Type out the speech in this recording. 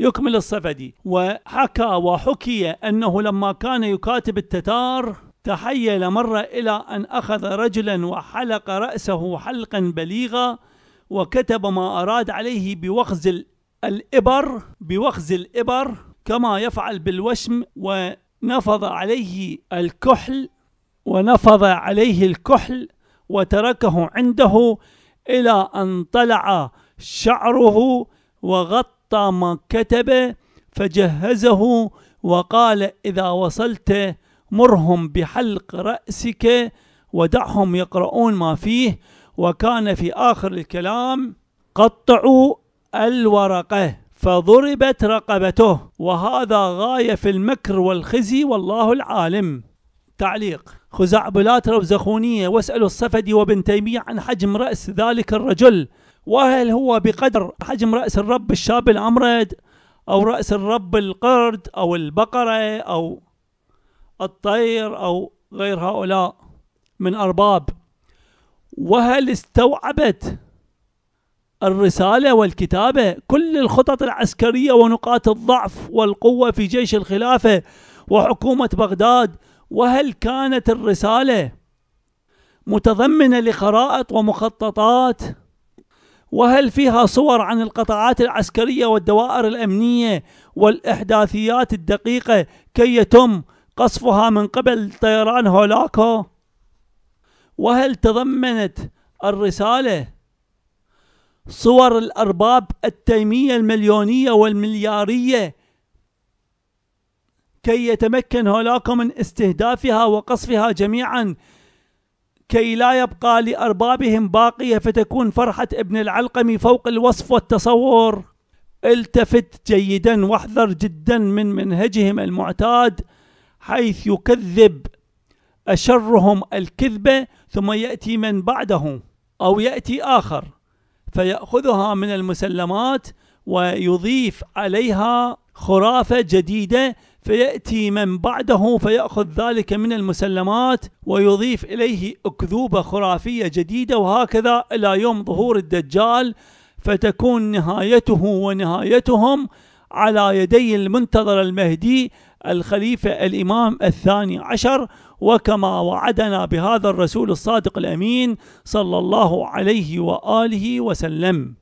يكمل الصفدي. وحكى وحكي أنه لما كان يكاتب التتار تحيل مرة إلى أن أخذ رجلا وحلق رأسه حلقا بليغا وكتب ما أراد عليه بوخز الإبر بوخز الإبر كما يفعل بالوشم ونفض عليه الكحل ونفض عليه الكحل وتركه عنده إلى أن طلع شعره وغطى ما كتب فجهزه وقال إذا وصلت مرهم بحلق رأسك ودعهم يقرؤون ما فيه وكان في آخر الكلام قطعوا الورقة فضربت رقبته وهذا غاية في المكر والخزي والله العالم. تعليق خزعبلات روزخونية واسألوا الصفدي وابن تيمية عن حجم رأس ذلك الرجل وهل هو بقدر حجم رأس الرب الشاب الأمرد أو رأس الرب القرد أو البقرة أو الطير أو غير هؤلاء من أرباب؟ وهل استوعبت الرسالة والكتابة كل الخطط العسكرية ونقاط الضعف والقوة في جيش الخلافة وحكومة بغداد؟ وهل كانت الرسالة متضمنة لخرائط ومخططات وهل فيها صور عن القطاعات العسكرية والدوائر الأمنية والإحداثيات الدقيقة كي يتم قصفها من قبل طيران هولاكو؟ وهل تضمنت الرسالة صور الأرباب التيمية المليونية والمليارية كي يتمكن هولاكو من استهدافها وقصفها جميعا كي لا يبقى لأربابهم باقية فتكون فرحة ابن العلقمي فوق الوصف والتصور. التفت جيدا واحذر جدا من منهجهم المعتاد حيث يكذب أشرهم الكذبة ثم يأتي من بعده أو يأتي آخر فيأخذها من المسلمات ويضيف عليها خرافة جديدة فيأتي من بعده فيأخذ ذلك من المسلمات ويضيف إليه أكذوبة خرافية جديدة وهكذا إلى يوم ظهور الدجال فتكون نهايته ونهايتهم على يدي المنتظر المهدي الخليفة الإمام الثاني عشر وكما وعدنا بهذا الرسول الصادق الأمين صلى الله عليه وآله وسلم.